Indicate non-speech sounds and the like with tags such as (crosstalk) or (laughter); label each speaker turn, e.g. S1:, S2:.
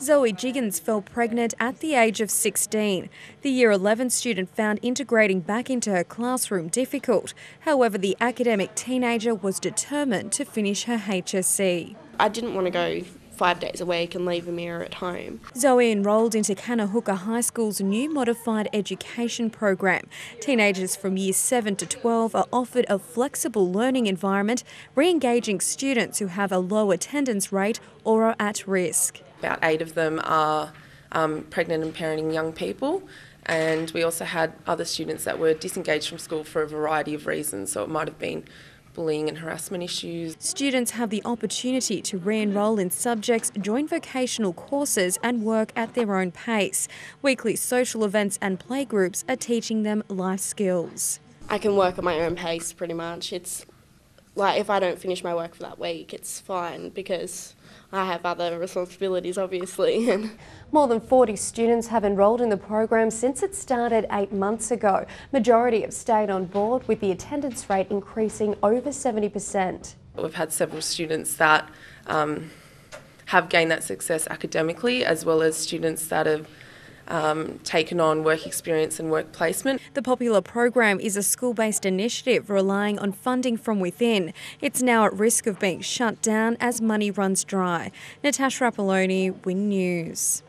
S1: Zoe Jiggins fell pregnant at the age of 16. The Year 11 student found integrating back into her classroom difficult. However, the academic teenager was determined to finish her HSC.
S2: I didn't want to go five days a week and leave a mirror at home.
S1: Zoe enrolled into Kanahooka High School's new modified education program. Teenagers from year 7 to 12 are offered a flexible learning environment, re engaging students who have a low attendance rate or are at risk.
S3: About eight of them are um, pregnant and parenting young people. And we also had other students that were disengaged from school for a variety of reasons. So it might have been bullying and harassment issues.
S1: Students have the opportunity to re enrol in subjects, join vocational courses, and work at their own pace. Weekly social events and playgroups are teaching them life skills.
S2: I can work at my own pace pretty much. It's like if I don't finish my work for that week, it's fine because I have other responsibilities, obviously. (laughs)
S1: More than 40 students have enrolled in the program since it started eight months ago. Majority have stayed on board with the attendance rate increasing over 70%.
S3: We've had several students that um, have gained that success academically as well as students that have um, taken on work experience and work placement.
S1: The popular program is a school based initiative relying on funding from within. It's now at risk of being shut down as money runs dry. Natasha Rapaloni, Win News.